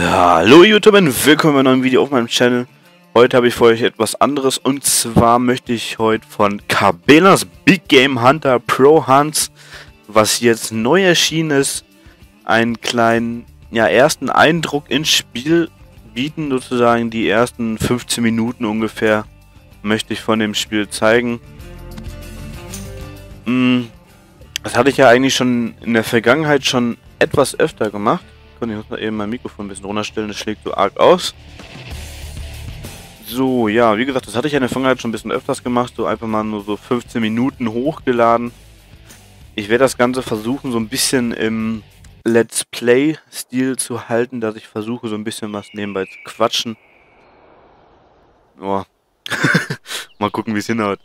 Hallo YouTube und willkommen bei einem neuen Video auf meinem Channel. Heute habe ich für euch etwas anderes und zwar möchte ich heute von Cabela's Big Game Hunter Pro Hunts, was jetzt neu erschienen ist, einen kleinen ja, ersten Eindruck ins Spiel bieten, sozusagen die ersten 15 Minuten ungefähr möchte ich von dem Spiel zeigen. Hm, das hatte ich ja eigentlich schon in der Vergangenheit schon etwas öfter gemacht. Ich muss mal eben mein Mikrofon ein bisschen runterstellen, das schlägt so arg aus. So, ja, wie gesagt, das hatte ich ja in der Vergangenheit schon ein bisschen öfters gemacht, so einfach mal nur so 15 Minuten hochgeladen. Ich werde das Ganze versuchen, so ein bisschen im Let's Play-Stil zu halten, dass ich versuche, so ein bisschen was nebenbei zu quatschen. Boah. mal gucken, wie es hinhaut.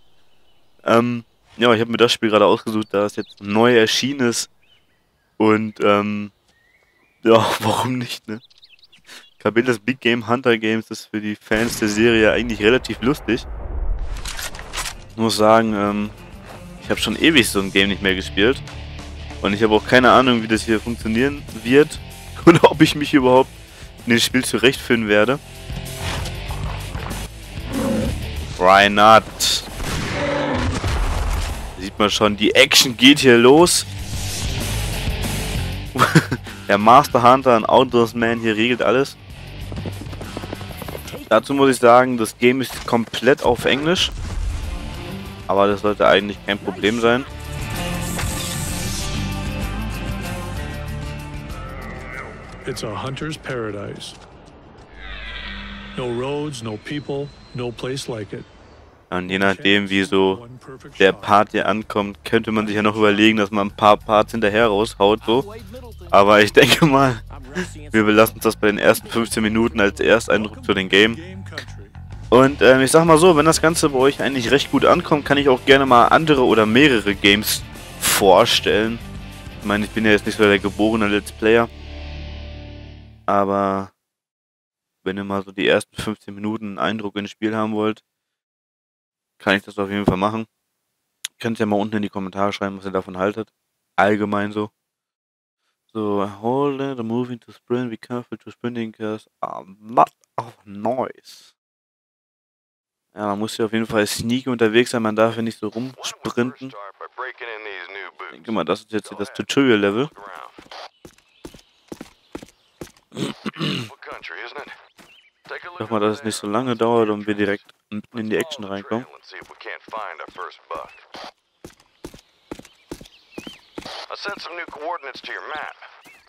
Ähm, ja, ich habe mir das Spiel gerade ausgesucht, da es jetzt neu erschienen ist. Und, ähm, ja, warum nicht, ne? Cabela's Big Game Hunter Games ist für die Fans der Serie eigentlich relativ lustig. Ich muss sagen, ähm, ich habe schon ewig so ein Game nicht mehr gespielt. Und ich habe auch keine Ahnung, wie das hier funktionieren wird. Oder ob ich mich überhaupt in dem Spiel zurechtfinden werde. Why not? Sieht man schon, die Action geht hier los. Der Master Hunter und Outdoors Man hier regelt alles. Dazu muss ich sagen, das Game ist komplett auf Englisch. Aber das sollte eigentlich kein Problem sein. It's a hunter's paradise. No roads, no people, no place like it. Und je nachdem, wie so der Part hier ankommt, könnte man sich ja noch überlegen, dass man ein paar Parts hinterher raushaut, so. Aber ich denke mal, wir belassen das bei den ersten 15 Minuten als Ersteindruck zu den Game. Und ähm, ich sag mal so, wenn das Ganze bei euch eigentlich recht gut ankommt, kann ich auch gerne mal andere oder mehrere Games vorstellen. Ich meine, ich bin ja jetzt nicht so der geborene Let's Player. Aber wenn ihr mal so die ersten 15 Minuten einen Eindruck ins Spiel haben wollt, kann ich das auf jeden Fall machen. Könnt ihr ja mal unten in die Kommentare schreiben, was ihr davon haltet. Allgemein so. So, hold it, moving to sprint, be careful to sprinting, cause a lot of noise. Ja, man muss hier auf jeden Fall sneaky unterwegs sein, man darf hier nicht so rumsprinten. Ich denke mal, das ist jetzt hier das Tutorial-Level. Ich hoffe mal, dass es nicht so lange dauert und wir direkt in die Action reinkommen. I sent some new coordinates to your map.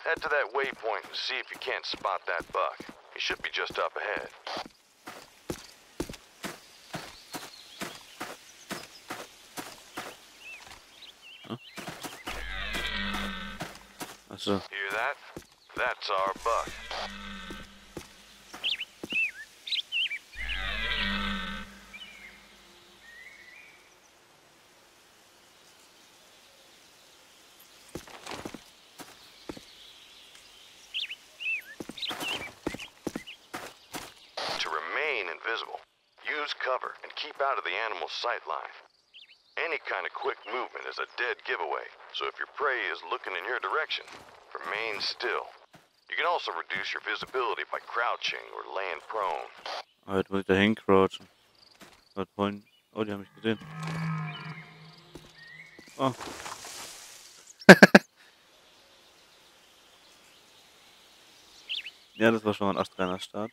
Head to that waypoint and see if you can't spot that buck. He should be just up ahead. Huh? Hear that? That's our buck. invisible. Use cover and keep out of the animal's sight line. Any kind of quick movement is a dead giveaway, so if your prey is looking in your direction, remain still. You can also reduce your visibility by crouching or laying prone. Oh, jetzt muss ich da hincrouchen. Was wollen... Oh, die haben mich gesehen. Oh. ja, das war schon mal ein astreiner Start.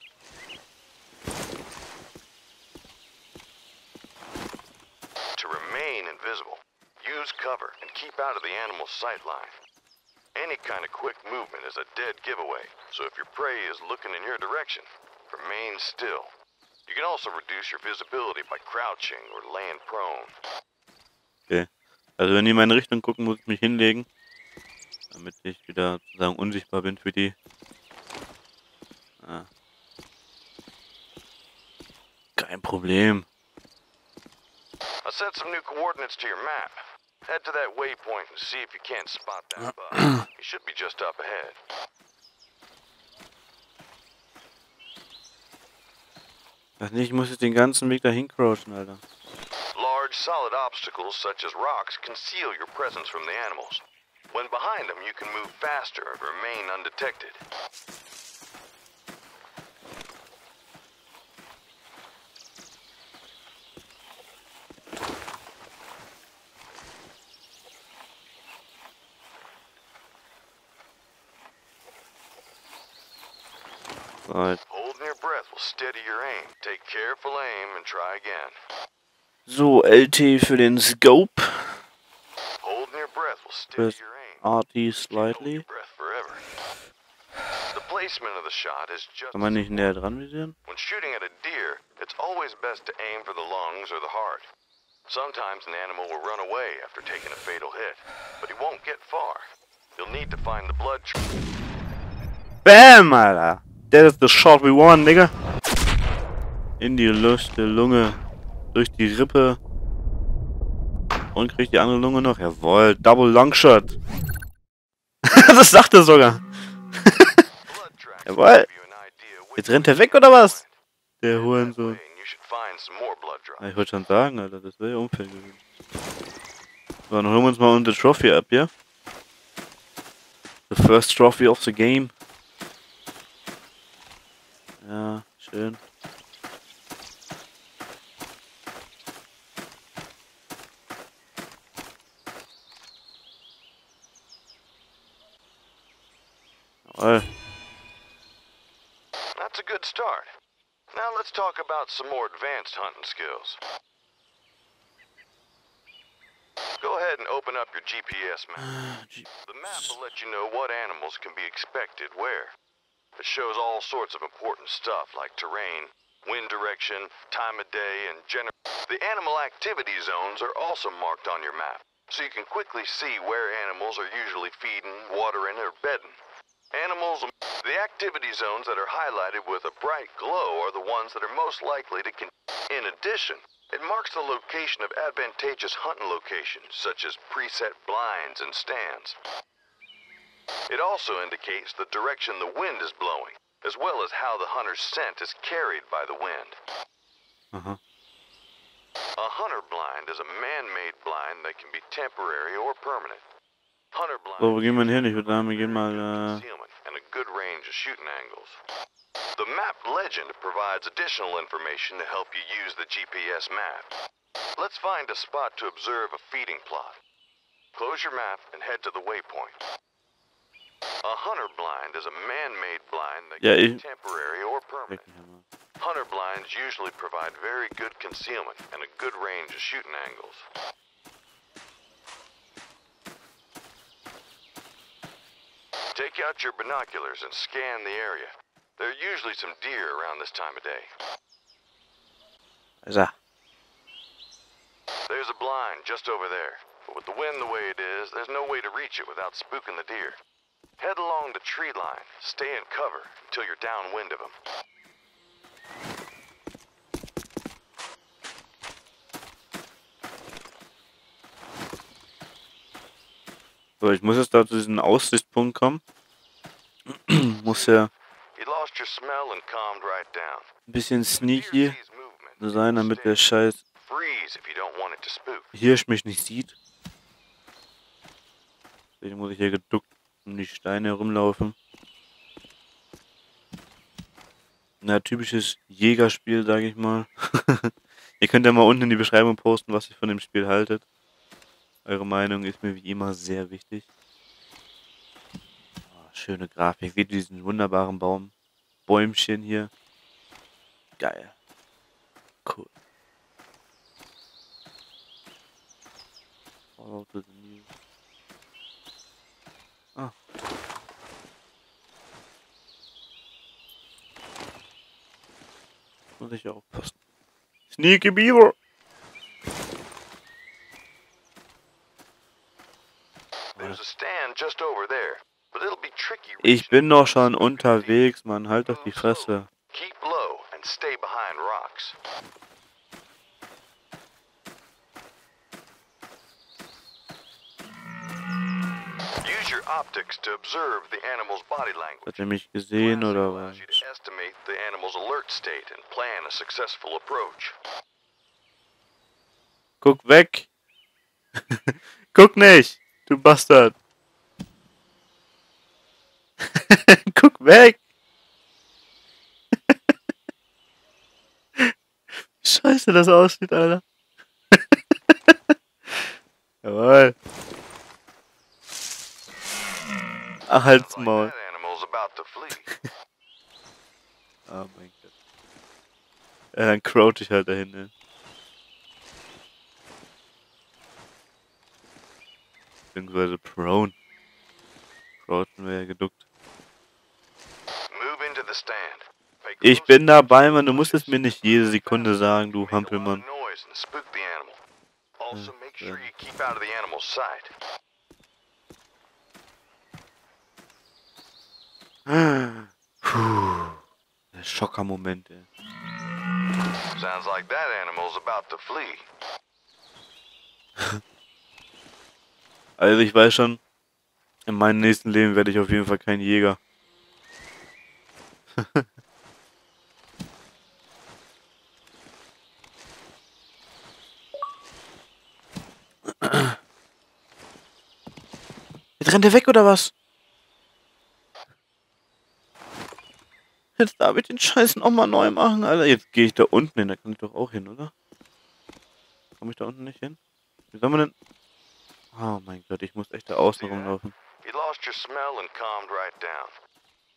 cover and keep out of the animal's sight line. Any kind of quick movement is a dead giveaway, so if your prey is looking in your direction, remain still. You can also reduce your visibility by crouching or laying prone. Okay. Also wenn die in meine Richtung gucken, muss ich mich hinlegen, damit ich wieder sozusagen unsichtbar bin für die. Ah. Kein Problem. I set some new coordinates to your map. Head to that waypoint and see if you can't spot that uh, bug. he should be just up ahead. Ach nee, ich muss jetzt den ganzen Weg dahin crouchen, Alter. Large, solid obstacles such as rocks conceal your presence from the animals. When behind them, you can move faster and remain undetected. Right. Holding your breath will steady your aim. Take careful aim and try again. So, LT für den Scope. Holding your breath will steady Press your aim. RT slightly. The placement of the shot is just Kann man nicht näher dran visieren? When shooting at a deer, it's always best to aim for the lungs or the heart. Sometimes an animal will run away after taking a fatal hit, but he won't get far. You'll need to find the blood Bam, Alter. That is the shot we want, Nigga. In die Lüste, Lunge, durch die Rippe. Und kriegt die andere Lunge noch. Jawohl, Double Longshot. das sagt er sogar. Jawohl. Jetzt rennt er weg, oder was? Der Hurensohn. Ja, ich wollte schon sagen, Alter, das wäre ja unfair gewesen. So, dann holen wir uns mal unsere Trophy ab, ja? The first trophy of the game. Ja, schön. Start. Now let's talk about some more advanced hunting skills. Go ahead and open up your GPS map. The map will let you know what animals can be expected where. It shows all sorts of important stuff like terrain, wind direction, time of day, and general. The animal activity zones are also marked on your map, so you can quickly see where animals are usually feeding, watering, or bedding. Animals, the activity zones that are highlighted with a bright glow are the ones that are most likely to con- In addition, it marks the location of advantageous hunting locations, such as preset blinds and stands. It also indicates the direction the wind is blowing, as well as how the hunter's scent is carried by the wind. Aha. A hunter blind is a man-made blind that can be temporary or permanent. Hunter blind So, wo gehen wir hin? Ich würde sagen, wir gehen mal, äh, concealment and a good range of shooting angles. The map legend provides additional information to help you use the GPS map. Let's find a spot to observe a feeding plot. Close your map and head to the waypoint. A hunter blind is a man-made blind that Ja, can be temporary or permanent. Weg mich einmal. Hunter blinds usually provide very good concealment and a good range of shooting angles. Take out your binoculars and scan the area. There are usually some deer around this time of day. Also, There's a blind just over there, but with the wind the way it is, there's no way to reach it without spooking the deer. Head along the tree line, stay in cover until you're downwind of them. So, ich muss jetzt da zu diesem Aussichtspunkt kommen. muss ja ein bisschen sneaky sein, damit der Scheiß. Hirsch mich nicht sieht. Deswegen muss ich hier geduckt um die Steine herumlaufen. Na, typisches Jägerspiel, sage ich mal. ihr könnt ja mal unten in die Beschreibung posten, was ihr von dem Spiel haltet. Eure Meinung ist mir wie immer sehr wichtig. Ah, schöne Grafik, wie diesen wunderbaren Baum. Bäumchen hier. Geil. Cool. Follow to the news. Ah. Muss ich aufpassen. Sneaky Beaver! There's a stand just over there, but it'll be tricky. Ich bin doch schon unterwegs, Mann. Halt doch die Fresse. Keep low and stay behind rocks. Use your optics to observe the animal's body language. Hat er mich gesehen oder was? Guck weg! Guck nicht! Du Bastard! Guck weg! Scheiße, das aussieht, Alter. Jawohl. Ach, halt's Maul. Oh mein Gott. Ja, dann crouch ich halt dahin, ne? Beziehungsweise prone. Crouchen wäre ja geduckt. Ich bin dabei, Mann. Du musst es mir nicht jede Sekunde sagen, du Hampelmann. noise and spook the animal. Also Uh, make sure uh. you keep out of the animal's sight. Puh. Der Schockermoment, ey. Sounds like that animal's about to flee. Also ich weiß schon, in meinem nächsten Leben werde ich auf jeden Fall kein Jäger. Jetzt rennt er weg oder was? Jetzt darf ich den Scheiß nochmal neu machen, Alter. Jetzt gehe ich da unten hin, da kann ich doch auch hin, oder? Komme ich da unten nicht hin? Wie soll man denn... Oh mein Gott, ich muss echt da außen rumlaufen. You lost your smell and calmed right down.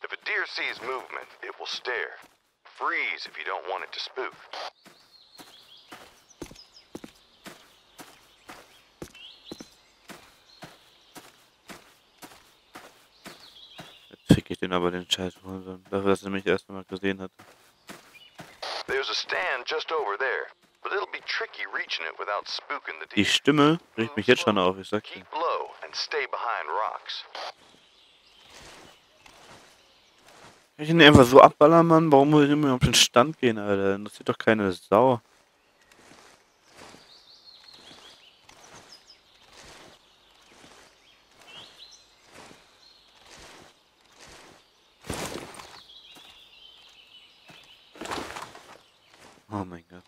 If a deer sees movement, it will stare. Freeze if you don't want it to spook. Jetzt fick ich den aber den Scheiß Hurensohn. Dafür, dass er mich erst einmal gesehen hat. There's a stand just over there, Die. Stimme regt mich jetzt schon auf, ich sag dir. Kann ich ihn einfach so abballern, Mann? Warum muss ich immer auf den Stand gehen, Alter? Das sieht doch keine Sau. Oh mein Gott.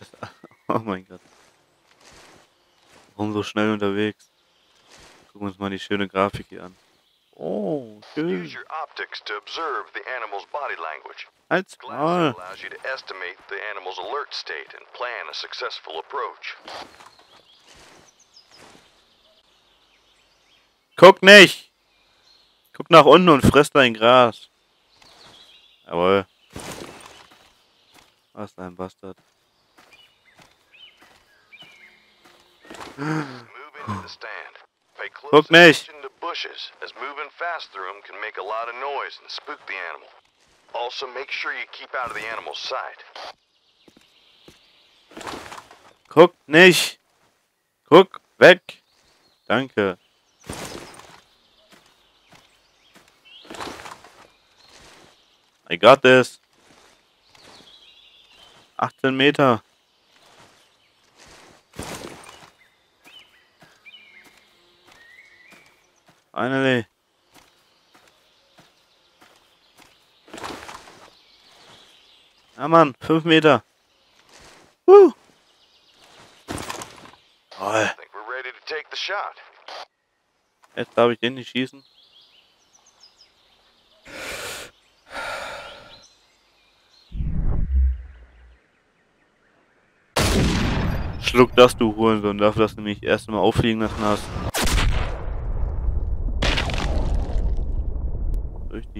Ist das- Oh mein Gott. Warum so schnell unterwegs? Gucken wir uns mal die schöne Grafik hier an. Oh, schön. Use your optics to observe the animal's body language. Als Maul. allows you to estimate the animal's alert state and plan a successful approach. Guck nicht! Guck nach unten und friss dein Gras. Jawohl. Was ein Bastard. Move into the stand. Pay close nicht! attention to bushes, as moving fast through them can make a lot of noise and spook the animal. Also, make sure you keep out of the animal's sight. Guck nicht! Guck weg! Danke. I got this. 18 Meter. Finally. Ja, Mann, 5 Meter. Woo. Toll. Jetzt darf ich den nicht schießen. Schluck das, du Hurensohn, dafür, dass du mich erst mal auffliegen lassen hast. Durch die Schulter. Oh nö. Will give you an idea which way the animal went. Head that way and you should find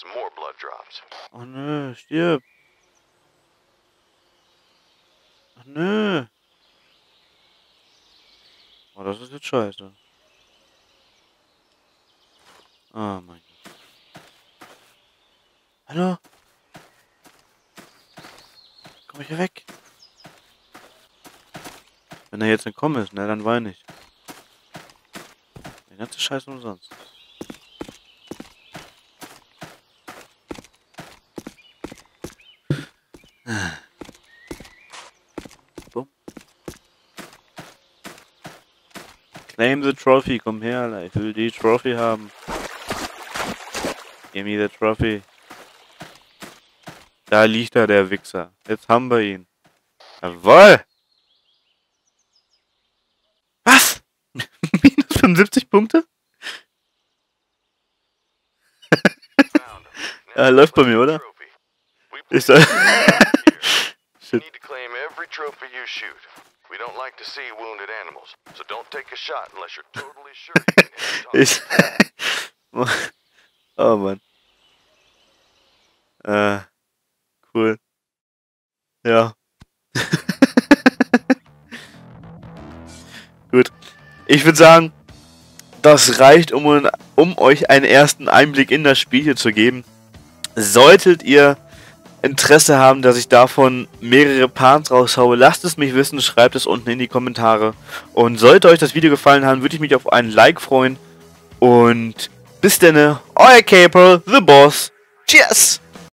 some more blood drops. Oh nö, stirb. Ach nö. Oh, das ist jetzt scheiße. Oh mein Gott. Hallo? Komm ich hier weg? Wenn er jetzt entkommen ist, ne, dann weine ich. Der ganze Scheiß umsonst. Bumm. Claim the trophy, komm her, Alter. Ich will die Trophy haben. Give me the trophy. Da liegt er, der Wichser. Jetzt haben wir ihn. Jawoll! Was? Minus 75 Punkte? Ja, läuft bei mir, oder? Ich soll. Shit. need to claim every trophy you shoot. We don't like to see wounded animals, so don't take a shot unless you're totally sure you can hit the target. Ich. oh Mann. Äh. Cool. Ja. Gut. Ich würde sagen, das reicht, um, um euch einen ersten Einblick in das Spiel hier zu geben. Solltet ihr Interesse haben, dass ich davon mehrere Parts raushaue, lasst es mich wissen, schreibt es unten in die Kommentare. Und sollte euch das Video gefallen haben, würde ich mich auf einen Like freuen. Und bis denne, euer Caper, The Boss. Cheers!